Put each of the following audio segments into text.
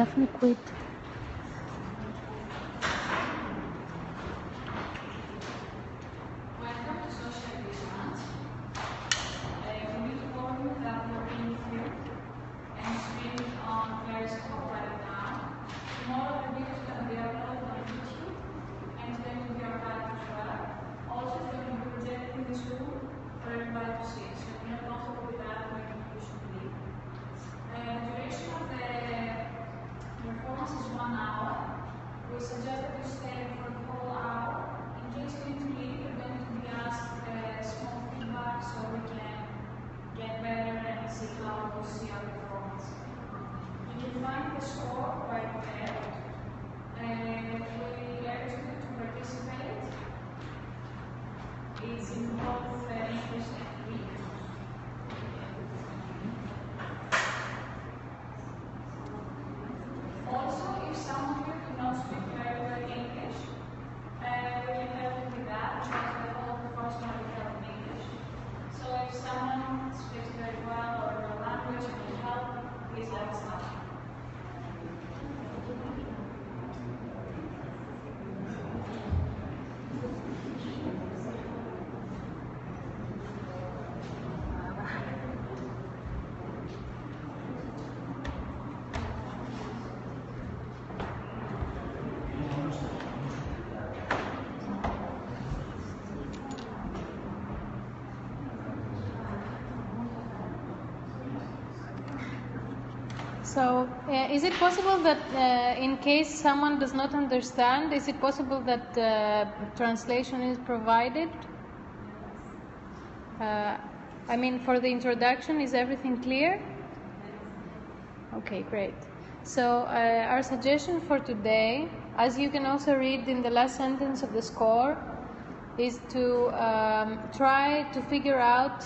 Daphne quit. So, uh, is it possible that uh, in case someone does not understand, is it possible that uh, translation is provided? Uh, I mean, for the introduction, is everything clear? Okay, great. So, uh, our suggestion for today, as you can also read in the last sentence of the score, is to um, try to figure out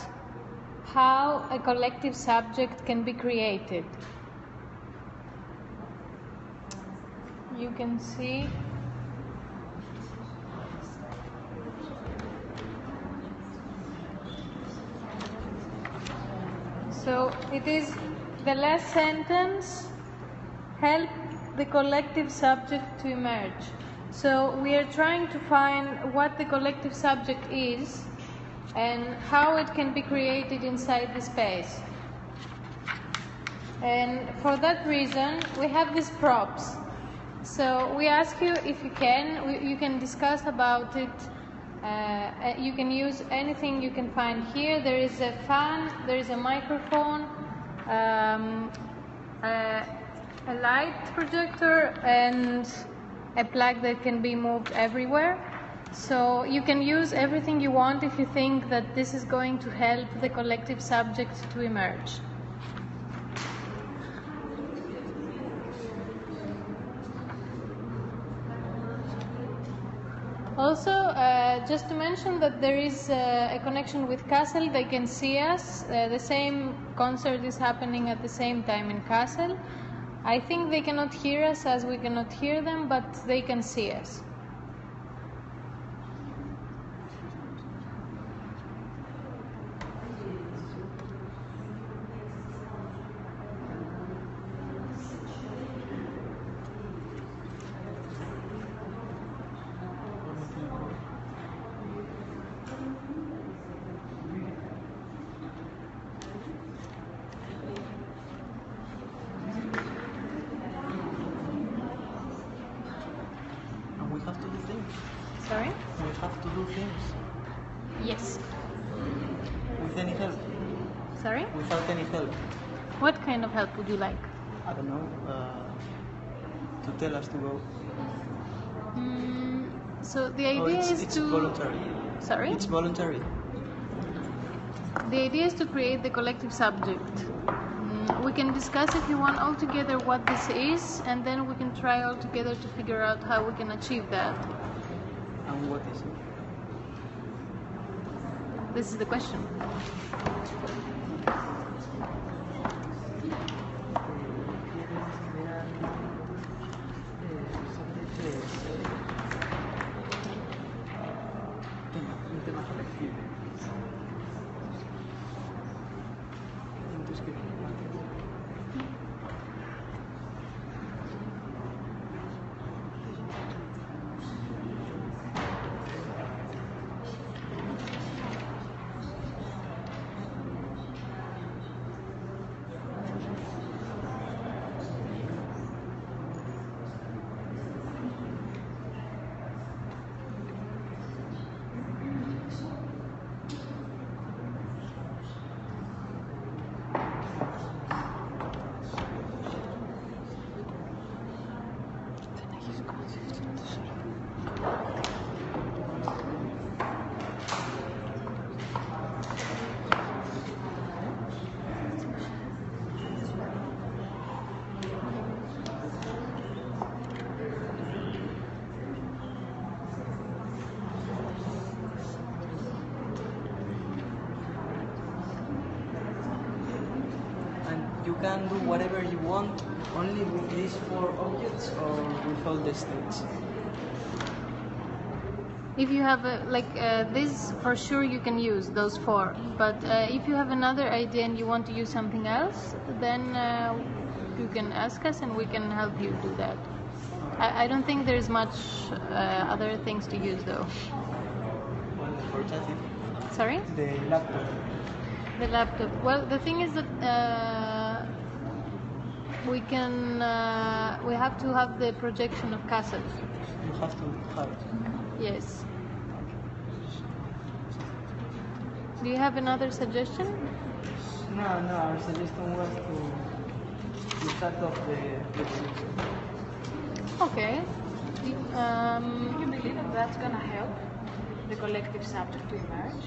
how a collective subject can be created. Can see So it is the last sentence help the collective subject to emerge. So we are trying to find what the collective subject is and how it can be created inside the space. And for that reason, we have these props. So we ask you if you can, we, you can discuss about it. Uh, uh, you can use anything you can find here. There is a fan, there is a microphone, um, a, a light projector, and a plug that can be moved everywhere. So you can use everything you want if you think that this is going to help the collective subject to emerge. Also, uh, just to mention that there is uh, a connection with Kassel, they can see us. Uh, the same concert is happening at the same time in Kassel. I think they cannot hear us as we cannot hear them, but they can see us. And we have to do things. Sorry? We have to do things Yes. with any help, Sorry? without any help. What kind of help would you like? I don't know. Uh, to tell us to go. Mm, so the Oh, idea it's, is it's to. voluntary. Sorry? It's voluntary. The idea is to create the collective subject. Mm, We can discuss if you want all together what this is, and then we can try all together to figure out how we can achieve that. And what is it? This is the question. Whatever you want only with these four objects or with all the states. If you have a, like uh, this, for sure you can use those four. But uh, if you have another idea and you want to use something else, then uh, you can ask us and we can help you do that. I, I don't think there's much uh, other things to use though. Well, for chatting, Sorry? the laptop. The laptop. Well, the thing is that uh, we can uh, we have to have the projection of Kassel. You have to have it. Yes. Do you have another suggestion? No, no, our suggestion was to, to start off the, the projection. Okay. Do you Um, believe that that's going to help the collective subject to emerge?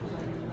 不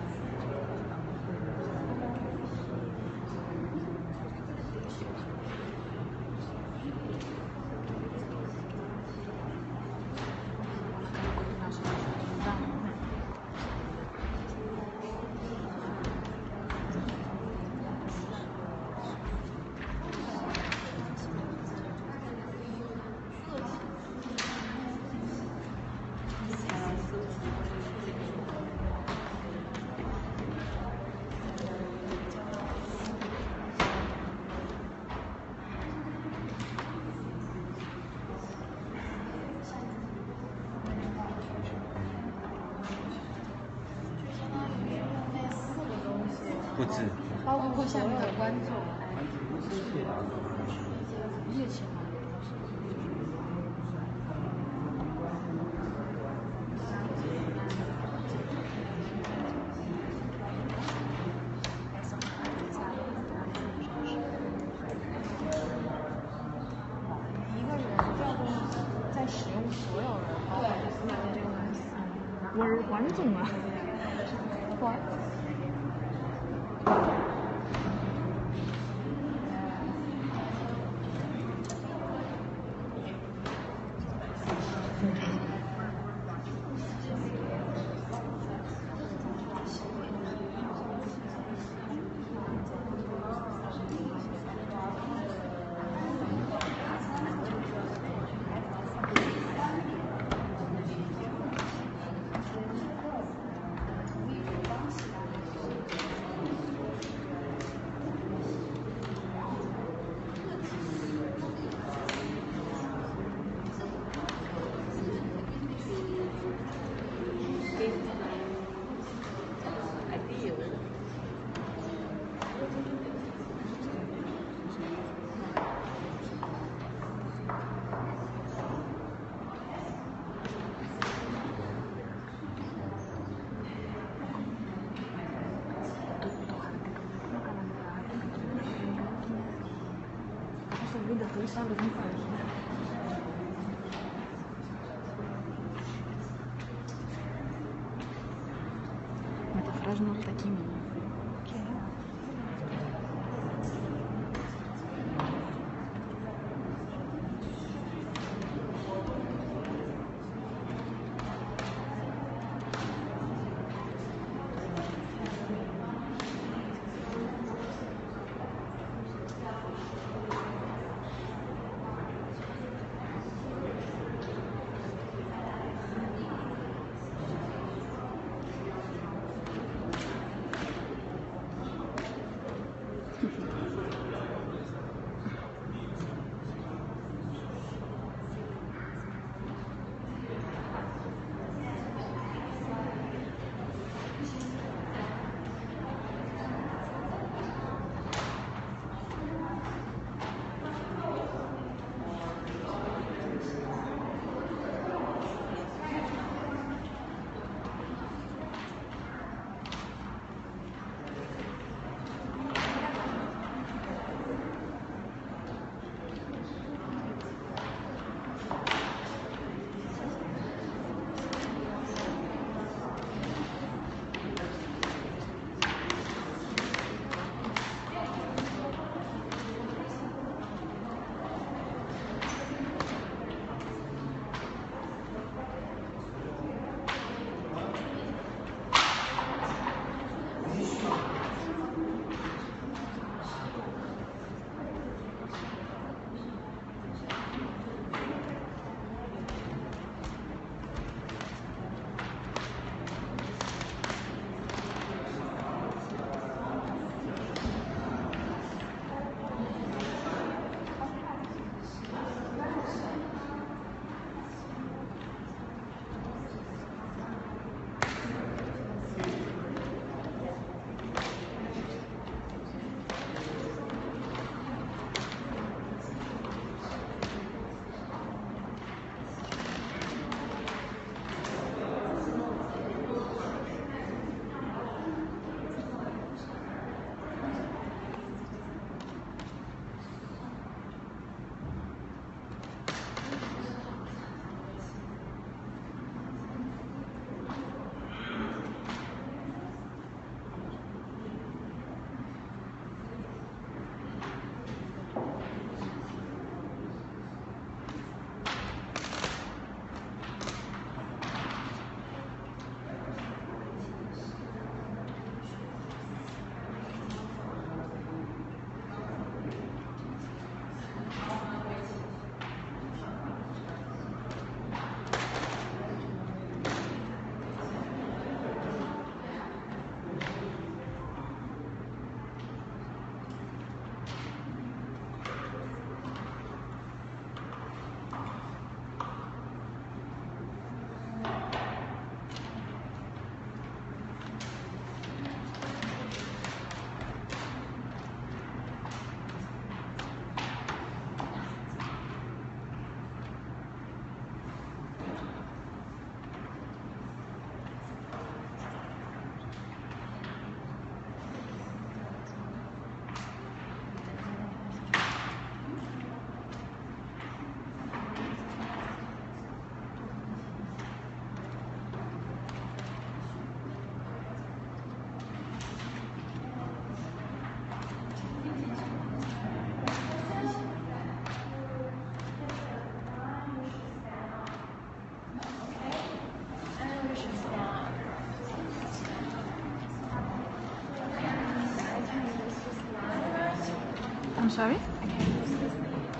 sorry?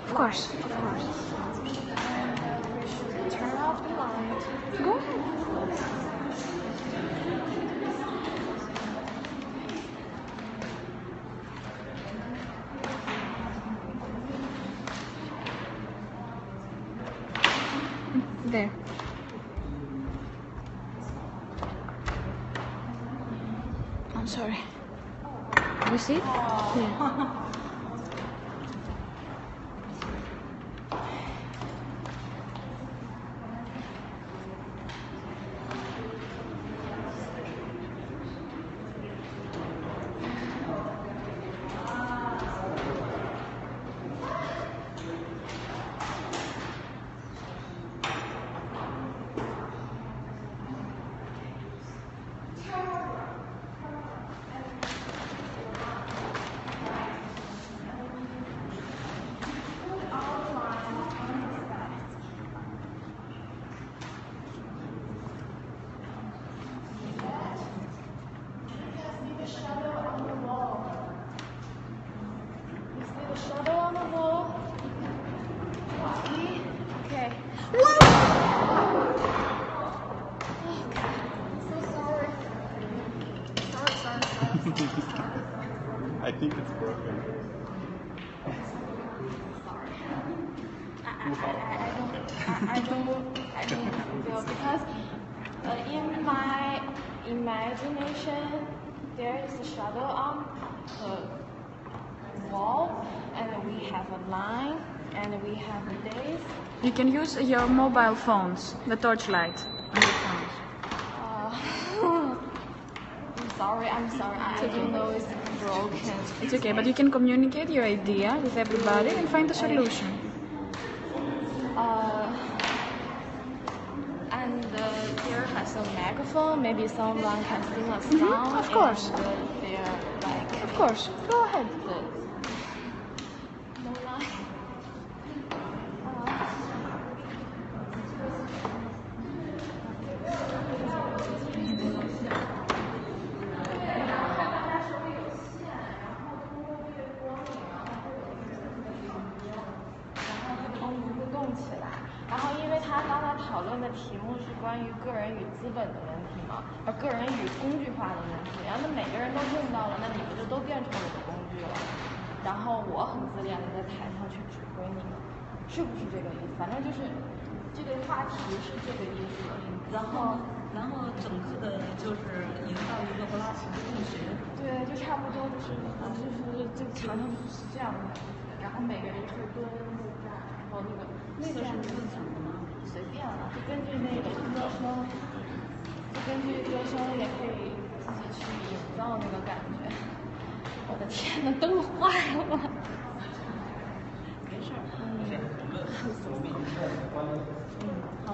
Of course, of course. Turn off the light. Go ahead. There. I'm sorry. You see? Yeah. You see the shadow on the wall? See? Okay. So sorry. Sorry, sorry, sorry. I think it's broken. I, I, I, I don't, I, I don't, I don't feel because uh, in my imagination there is a shadow on the wall, and we have a line, and we have days. You can use your mobile phones, the torchlight on your phones. Uh, I'm sorry, I'm sorry. I don't know it's broken. It's okay, but you can communicate your idea with everybody and find a solution. Uh, and uh, here has a megaphone. Maybe someone can sing a song. Mm-hmm, of course. And, uh, like Of course, go ahead. the 讨论的题目是关于个人与资本的问题嘛，而个人与工具化的问题。然后，那每个人都用到了，那你们就都变成我的工具了？然后我很自恋的在台上去指挥你们，是不是这个意思？反正就是这个话题是这个意思。然后，然后整个的就是营造一个柏拉图的共学。对，就差不多就是就是这个场上是这样的感觉。然后每个人是蹲着站，然后那个那个是论什么呢？随便了，就根据那个歌声，就根据歌声也可以自己去营造那个感觉。我的天呐，灯坏了。没事儿，这整个手柄。嗯，好，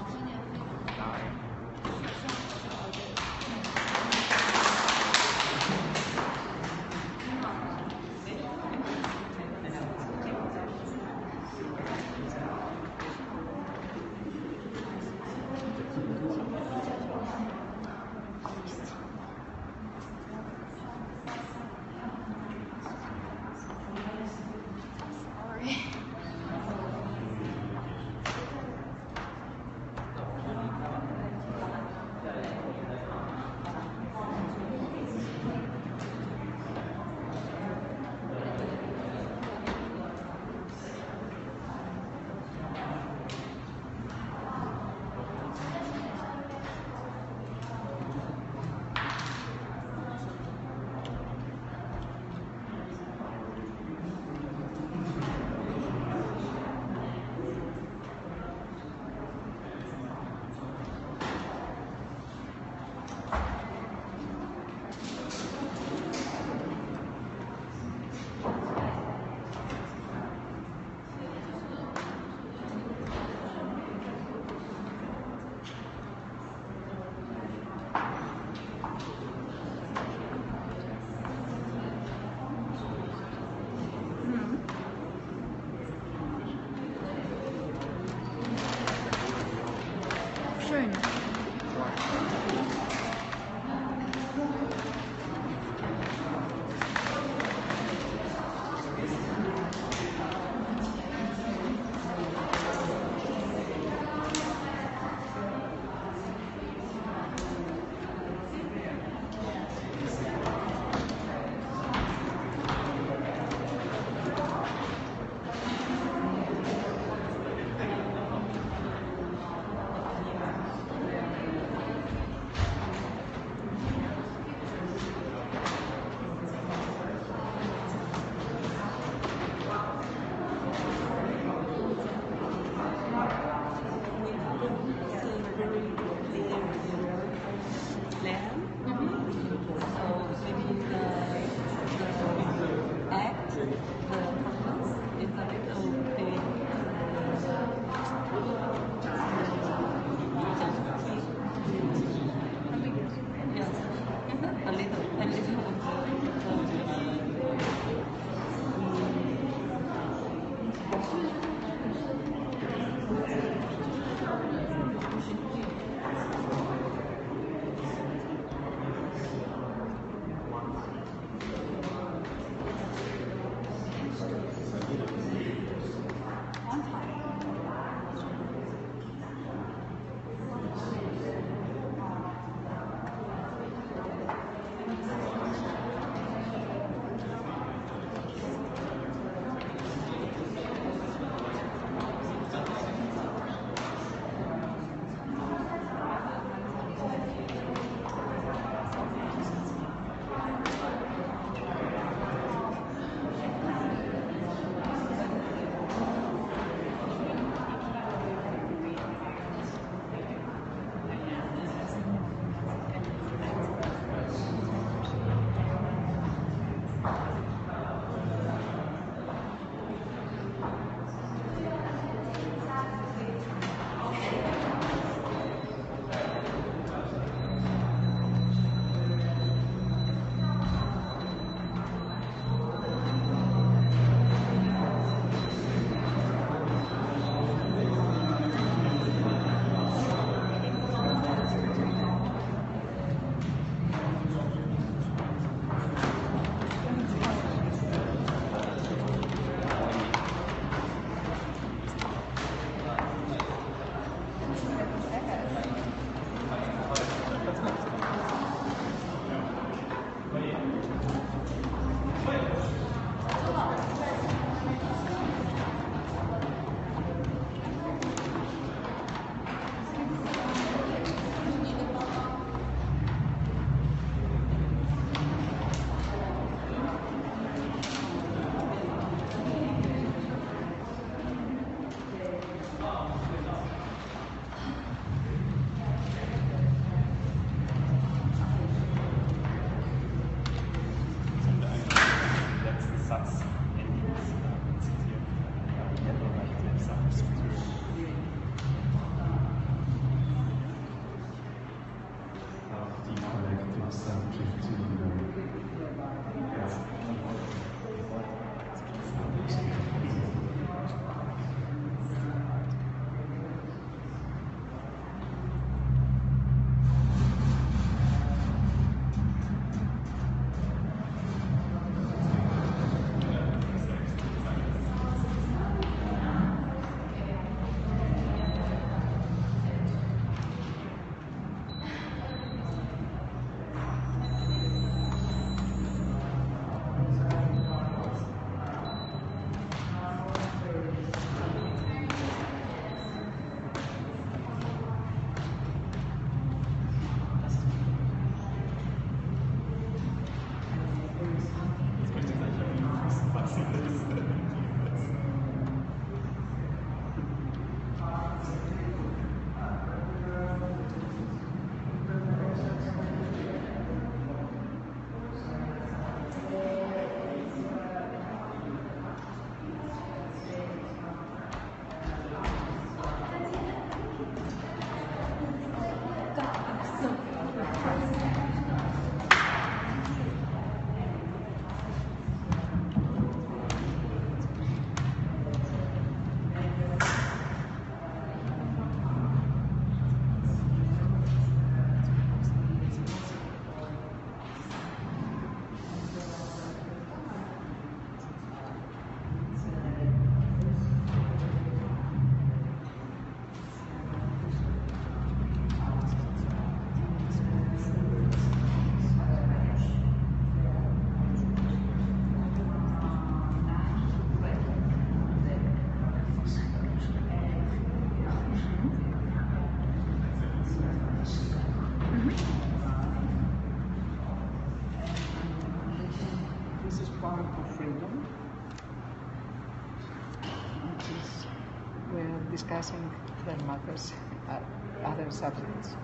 matters, uh, other subjects.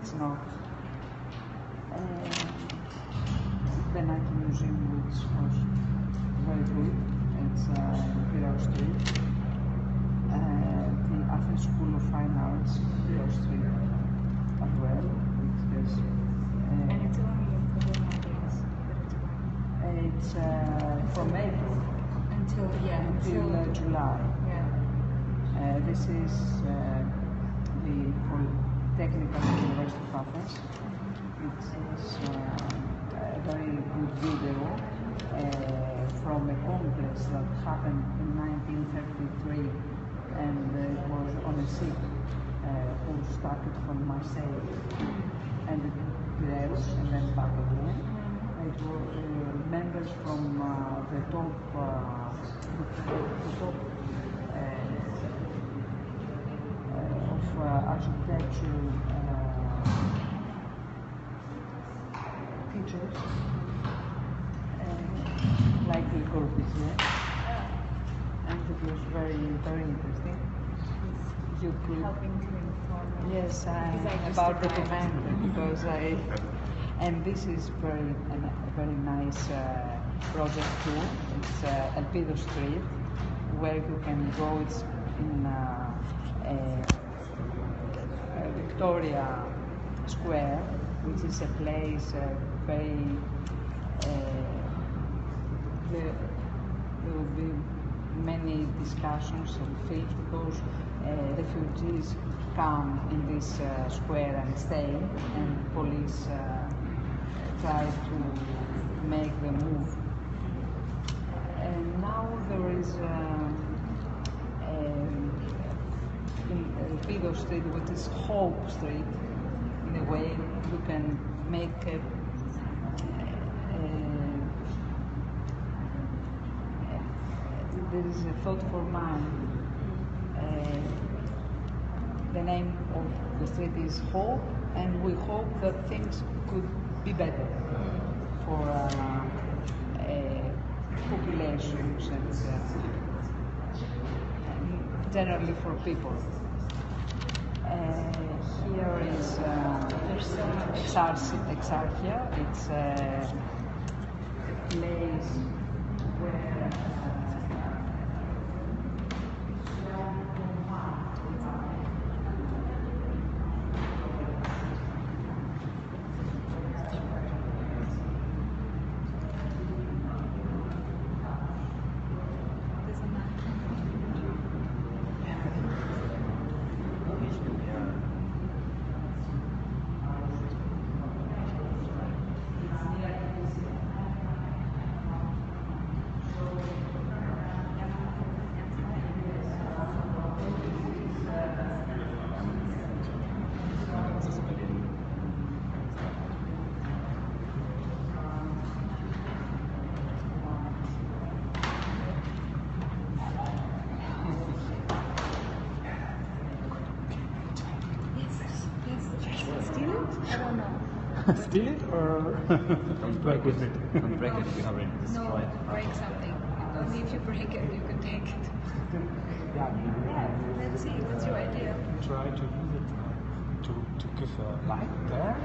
It's not. Uh, the Benaki museum, which was very good. It's uh, Pireos Street. Uh, the Athens School of Fine Arts, Pireos Street as well, which. Uh, And it's only for the holidays it's uh, from April Until, yeah, until uh, July. Uh, this is uh, the Polytechnical University of Athens. It is uh, a very good video uh, from a congress that happened in 1933 and uh, it was on a ship who started from Marseille and it Piraeus and then back again. It was members from the top, the top uh, uh, architecture uh, teachers, uh, like Le Corbusier, and it was very, very interesting. You could Helping to inform. Yes, I, I about the documentary because I, and this is very a, very nice uh, project too. It's uh, Elpido Street, where you can go. It's in uh, a Victoria Square, which is a place uh, very. Uh, there, there will be many discussions and things because refugees come in this uh, square and stay, and police uh, try to make them move. And now there is uh, um, in Elpido Street, which is Hope Street. In a way, you can make a, a there is a thought for mind. Uh, the name of the street is Hope, and we hope that things could be better for uh, uh, populations and, uh, and generally for people. Uh, here is uh, Exarch- Exarchia. It's uh, a place where Steal it or Don't break work with it. it? Don't break it. We already No, destroyed it. break something. Only if you break it, you can take it. Yeah, Yeah, let's see. What's your idea? try to use it to, to give a light there,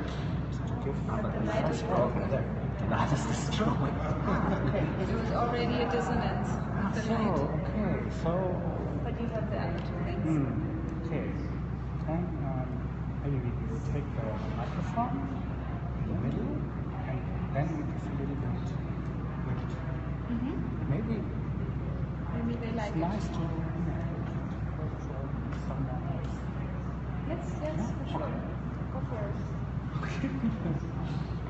to give But the light is Oh, broken. there. That is destroyed. There was already a dissonance with the So, light. okay, so, But you have the other two things. hmm, okay. Then um, we take the microphone in the middle and then we give a little bit width. Mm-hmm. Maybe Maybe they like it's it. nice to you go for someone else. Yes, yes, for sure. Go for it.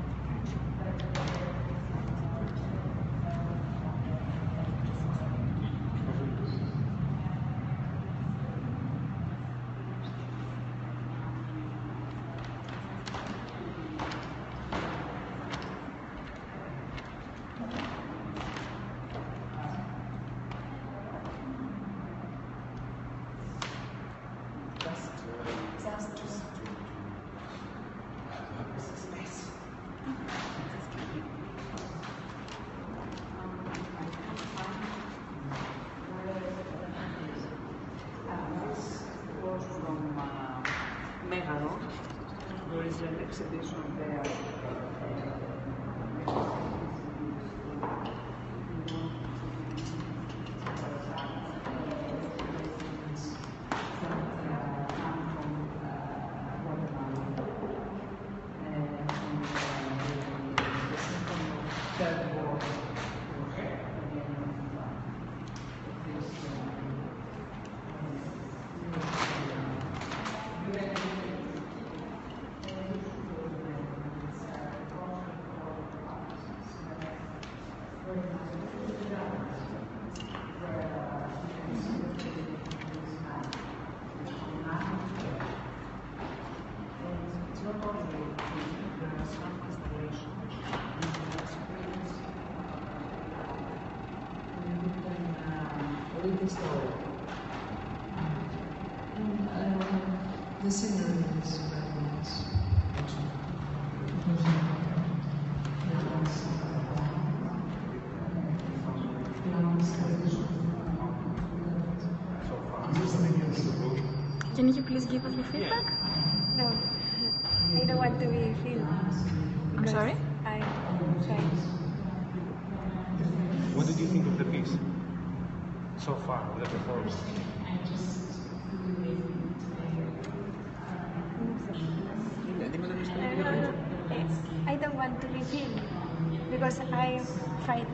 because I tried.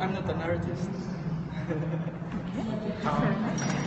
I'm not an artist. okay. um.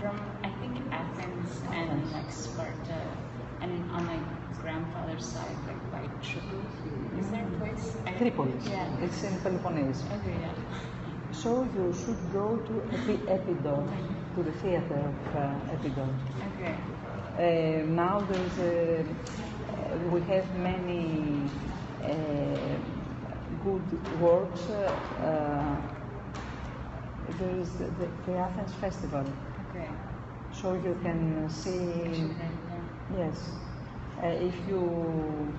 from I think Athens and like Sparta, and on my grandfather's side, like by Tripoli. Is there a place? Tripoli. Yeah. It's in Peloponnese. Okay, yeah. So you should go to Epi Epido, to the theater of uh, Epido. Okay. Uh, now there's a, uh, we have many uh, good works. Uh, uh, there is the, the Athens Festival so you can see. Yes, uh, if you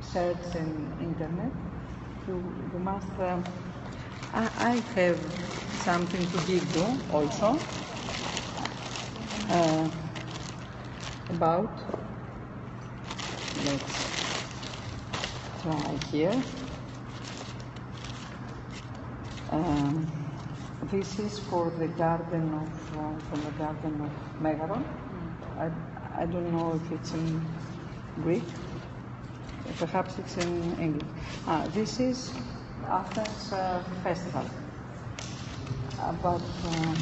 search in internet, you, you must. Um, I, I have something to give you also uh, about. Let's try here. Um, this is for the garden of uh, from the garden of Megaron. I, I don't know if it's in Greek. Perhaps it's in English. Ah, this is Athens uh, festival. Uh, but um,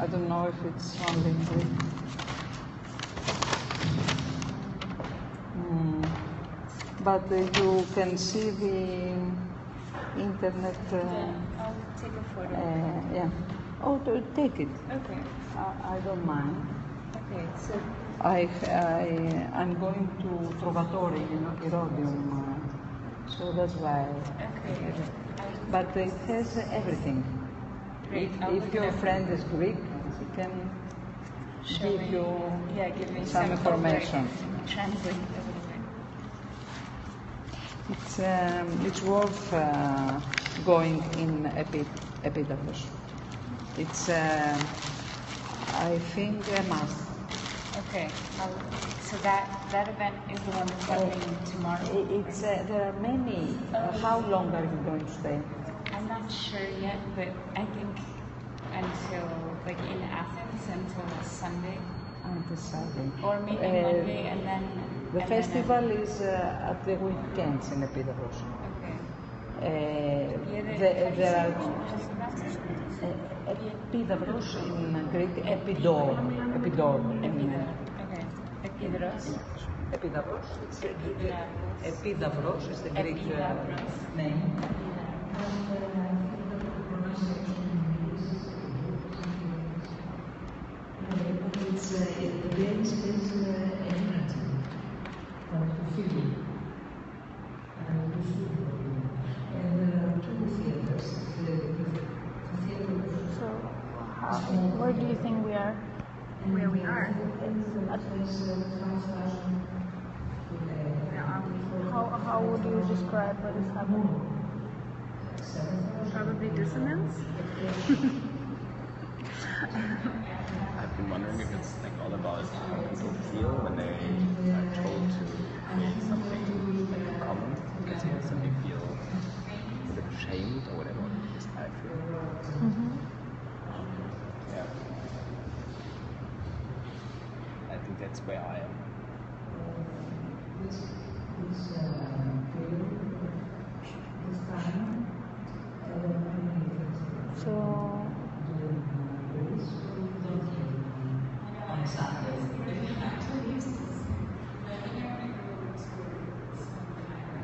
I don't know if it's only in Greek. Mm. But uh, you can see the internet. Uh, I'll take a photo. uh, yeah. Oh, to take it. Okay. I, I don't mind. Okay, so I, I, I'm going to Trovatore in Erodium, uh, so that's why. Okay. But it has everything. Great, If, I'll if your friend is Greek, he can Show give me- you yeah, give me some some information. translate a little bit. It's, um, it's worth uh, going in Epi- Epidavros. It's, uh, I think, a must. Okay. I'll, so that that event is the one that's happening tomorrow. It's, uh, there are many. Uh, how long are you going to stay? I'm not sure yet, but I think until like in Athens until Sunday, Until Sunday. or maybe Uh, Monday, and then The and then festival is uh, at the weekends in Epidavros. Okay. Uh, Yeah, the- the- there are Just pronounce it. uh, Epidavros in Greek, Epidor, Epidor. in, uh, Okay. Epidros. Epidavros. It's the Greek- Epidavros is the Greek uh, Epidavros. name. It's uh, the game space where do you think we are? Where we are. How, how would you describe what is happening? Probably dissonance. I've been wondering if it's like all about how people feel when they At least I feel. Yeah. I think that's where I am. So,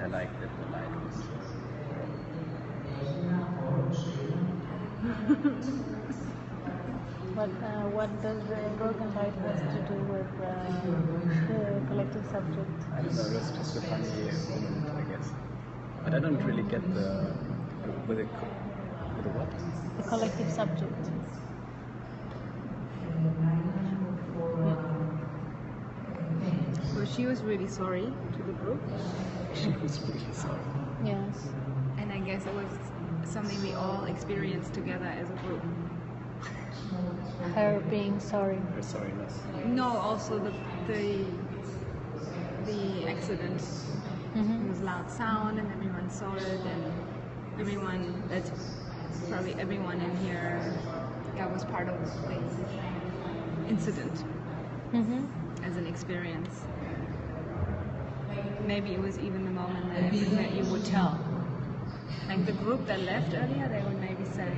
I like that the light was. But uh, what does the broken light has to do with uh, the collective subject? I don't know, it was just a funny moment, I guess. But I don't really get the. with the. with the what? The collective subject. So she was really sorry to the group. She was really sorry. Yes. And I guess it was something we all experienced together as a group. Her being sorry. Her sorriness. No, also the the the accident. Mhm. It was loud sound, and everyone saw it, and everyone that's probably everyone in here that was part of the incident Mm-hmm. as an experience. Maybe it was even the moment that, that you would tell. Like the group that left earlier, they would maybe say,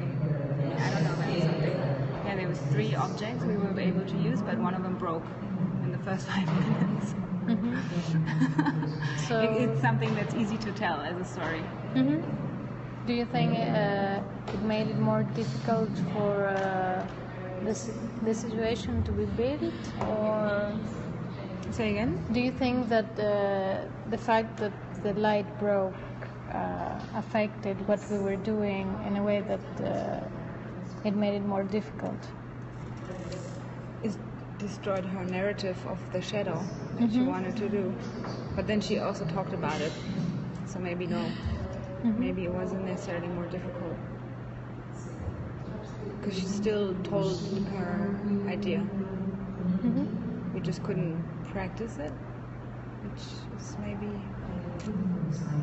I don't know, maybe something. Yeah, there was three objects we were able to use, but one of them broke in the first five minutes. So- It- it's something that's easy to tell as a story. Mm-hmm. Do you think uh, it made it more difficult for uh, this the situation to be built, or say again? Do you think that uh, the fact that the light broke affected what we were doing in a way that uh, it made it more difficult? It destroyed her narrative of the shadow that she Mhm. wanted to do, but then she also talked about it, so maybe no. Mhm. Maybe it wasn't necessarily more difficult. Because she still told her idea. Mhm. We just couldn't practice it, which is maybe,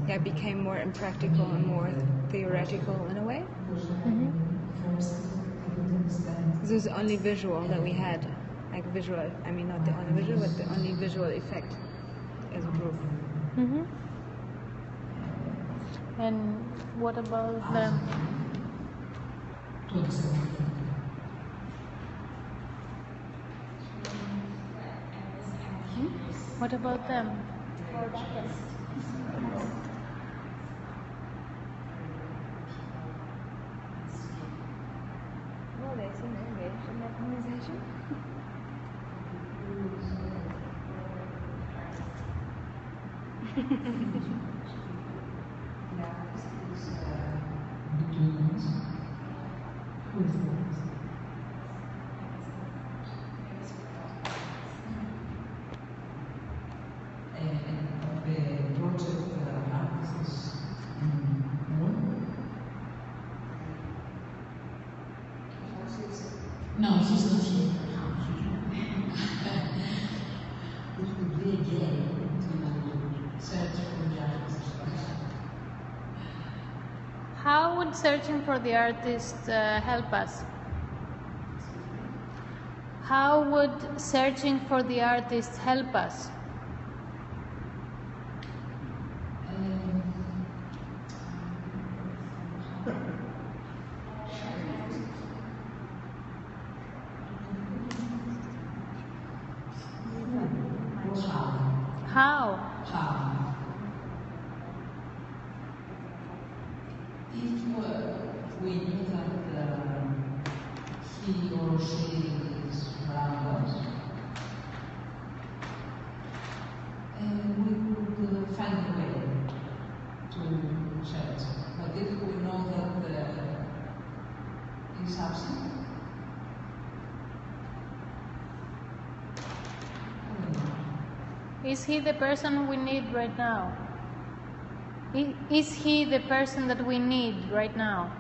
yeah, it became more impractical and more theoretical in a way. Mhm. This was the only visual that we had, like visual, I mean, not the only visual, but the only visual effect as a group. Mhm. And what about them? What about them? Well, they seem engaged in that conversation. the project uh, artists No, she's not here. It would be again to search for the artists. How would searching for the artist uh, help us? How would searching for the artist help us? How? How? If uh, we knew that uh, he or she is around us, and we could uh, find a way to search. But if we know that uh, he's absent, Is he the person we need right now? Is he the person that we need right now?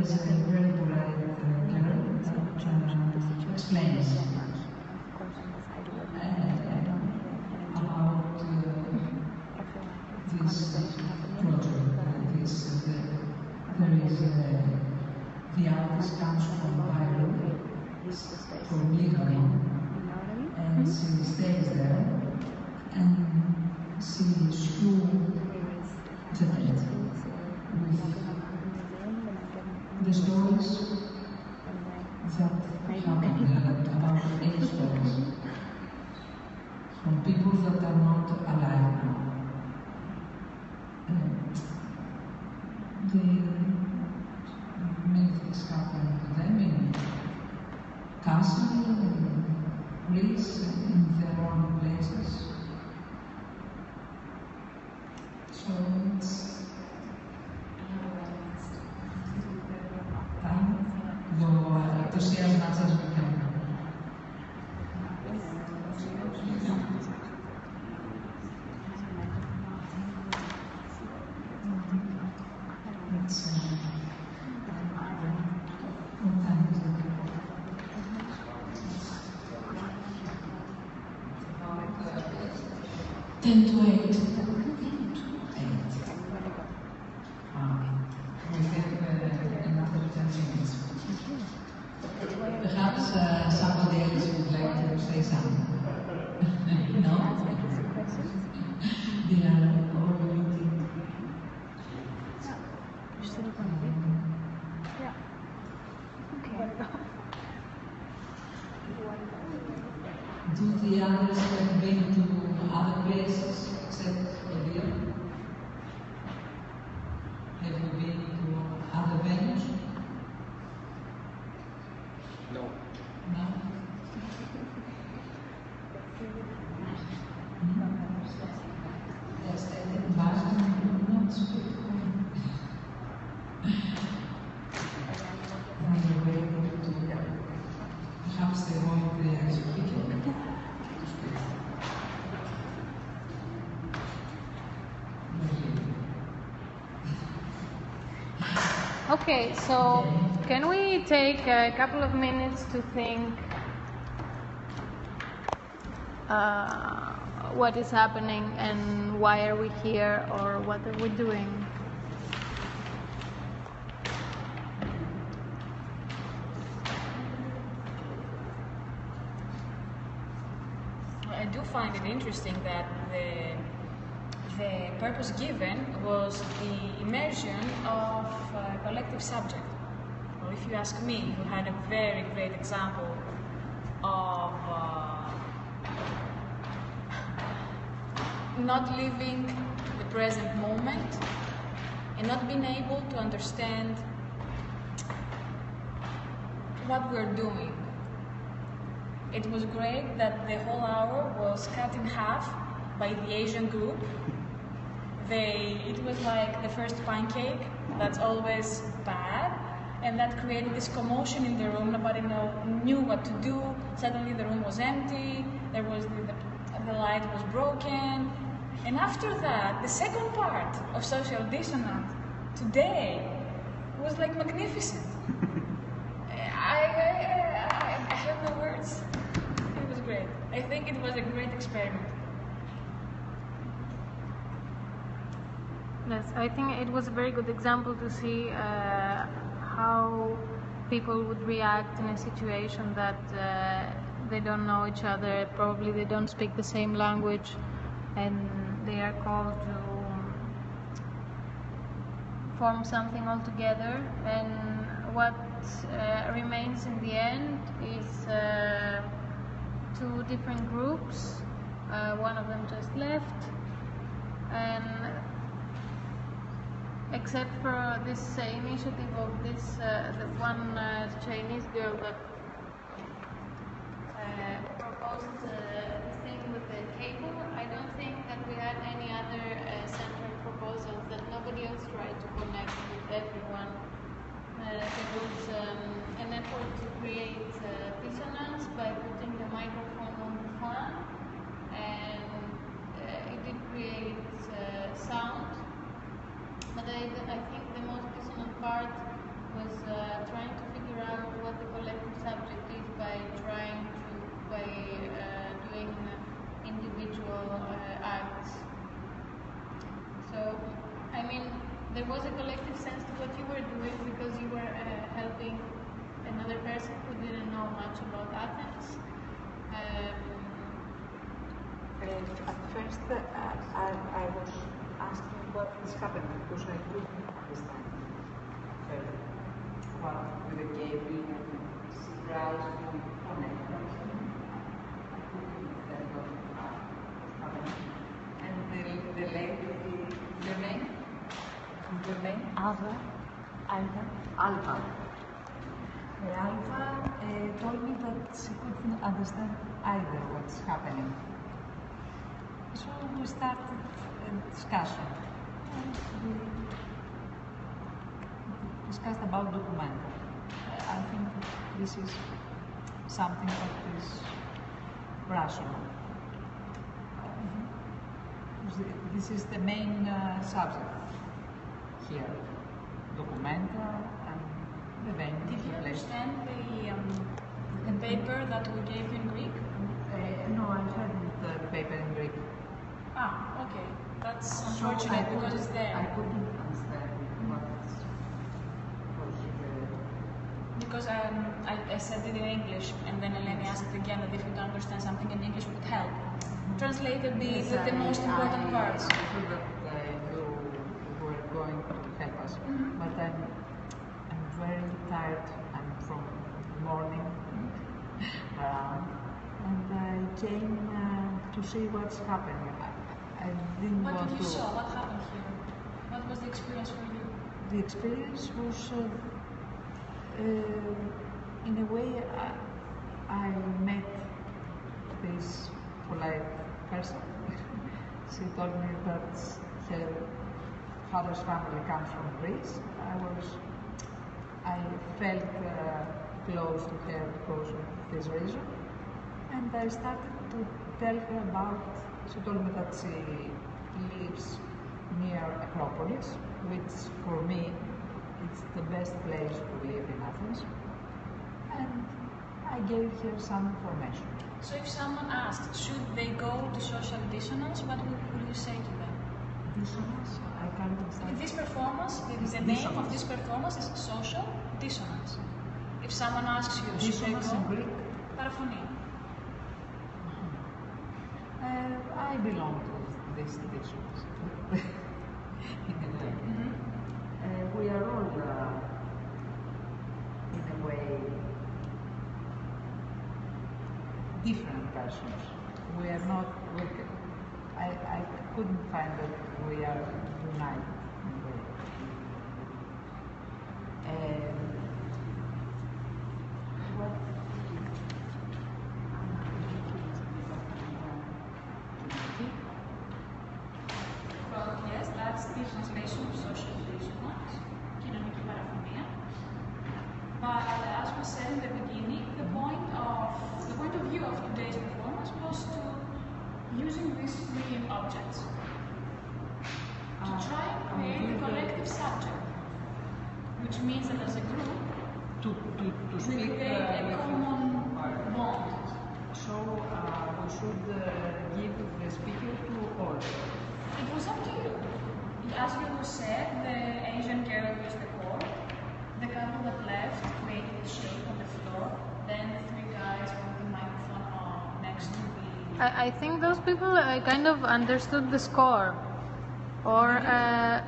Is a uh, girl that uh, explains uh, about uh, this project. uh, This, uh, there is uh, the artist comes from Beirut, from Lebanon, and she stays there, and she the dead with the stories that happened there, about eight stories from people that are not alive now. And they many things happen to them in Kassel, in Greece, in their own places. So it's time to, uh, to see as much as we can. It's, uh, what time is it? Ten to eight. Eight. Ah, we have uh, another ten minutes. Perhaps uh, somebody else would like to say something. no? They are all waiting. Do the others have been to other places except Korea? Have you been to other venues? No. No? Yes, I think Boston not speak Another way to perhaps they won't be as speaking. Okay, so can we take a couple of minutes to think uh, what is happening and why are we here or what are we doing? I do find it interesting that the, the purpose given was the immersion of a collective subject. Well, if you ask me, who had a very great example of uh, not living the present moment and not being able to understand what we're doing. It was great that the whole hour was cut in half by the Asian group. They, it was like the first pancake, that's always bad, and that created this commotion in the room. Nobody know, knew what to do. Suddenly the room was empty, there was the, the, the light was broken. And after that, the second part of social dissonance today was like magnificent. I, I, I, I have no words. It was great. I think it was a great experiment. Yes, I think it was a very good example to see uh, how people would react in a situation that uh, they don't know each other, probably they don't speak the same language, and they are called to form something all together. And what uh, remains in the end is uh, two different groups. Uh, one of them just left, and except for this initiative of this uh, one uh, Chinese girl that uh, proposed this thing with the cable, I don't think that we had any other central proposals that nobody else tried to connect with everyone. There was um, an effort to create dissonance by putting the microphone on the fan, and uh, it did create uh, sound. But I, I think the most dissonant part was uh, trying to figure out what the collective subject is by trying to, by uh, doing individual uh, acts. So, I mean, there was a collective sense to what you were doing because you were uh, helping another person who didn't know much about Athens. Um, Uh, at first, uh, I, I was asking what is happening because I couldn't understand further what with the cable and surprise from connect. I couldn't understand what was happening. And the, the lady, your name? Name? Alva. Alva. Alpha. Uh, Alva uh, told me that she couldn't understand either what's happening. So we started a discussion. We discussed about Documenta. Uh, I think this is something that is rational. Uh, This is the main uh, subject here. Documenta and the venue. Did you understand the, um, the paper that we gave you in Greek? Uh, no, I hadn't the paper in Greek. Ah, okay. That's So unfortunate I because it's there. I couldn't understand what Because um, I, I said it in English, and then Eleni asked again that if you don't understand something in English would help. Translated the, Yes, the, the most important I parts. understood that uh, you were going but I'm, I'm very tired. I'm from morning around, and I came uh, to see what's happening. I, I didn't What want did you to. saw? What happened here? What was the experience for you? The experience was, uh, uh, in a way, I, I met this polite person. she told me that her father's family comes from Greece. I was, I felt uh, close to her because of this reason. And I started to tell her about, she told me that she lives near Acropolis, which for me it's the best place to live in Athens. And I gave her some information. So if someone asked, should they go to social dissonance, what will you say to them? Dissonance? I can't understand. This performance, the, name of this performance is social dissonance. If someone asks you, Dissonance in Greek? Paraphonia. Uh, I belong to this in a way. Uh, we are all, uh, in a way, different persons. We are not, we, I, I couldn't find that we are united in uh, I, think those people uh, kind of understood the score, or uh,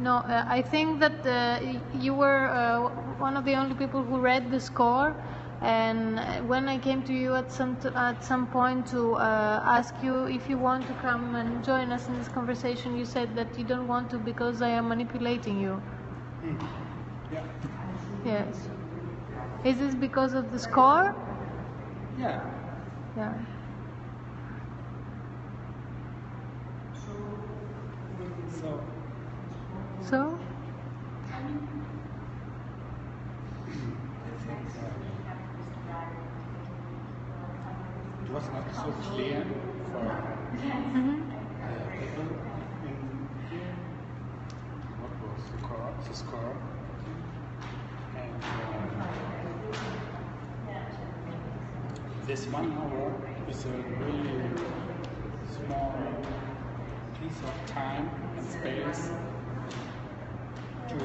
no, uh, I think that uh, you were uh, one of the only people who read the score. And when I came to you at some t- at some point to uh, ask you if you want to come and join us in this conversation, you said that you don't want to because I am manipulating you. Yeah. Yes. Is this because of the score? Yeah. Yeah. So So? It was not so clear for Mhm. uh, people in here what was the score, the score. And uh, this one hour is a really small piece of time and space to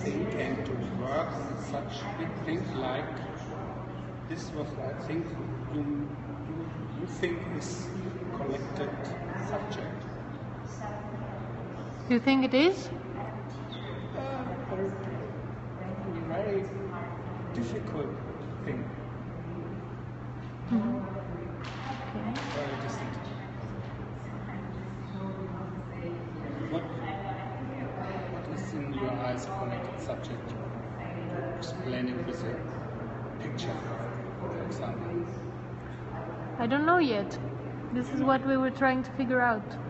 think and to work on such big things like this was I think you, you, you think is collective subject. You think it is? Uh, very, very difficult thing. Mhm. Very distant. What, what is in your eyes a connected subject? Explain it with a picture, for example. I don't know yet. This is what we were trying to figure out.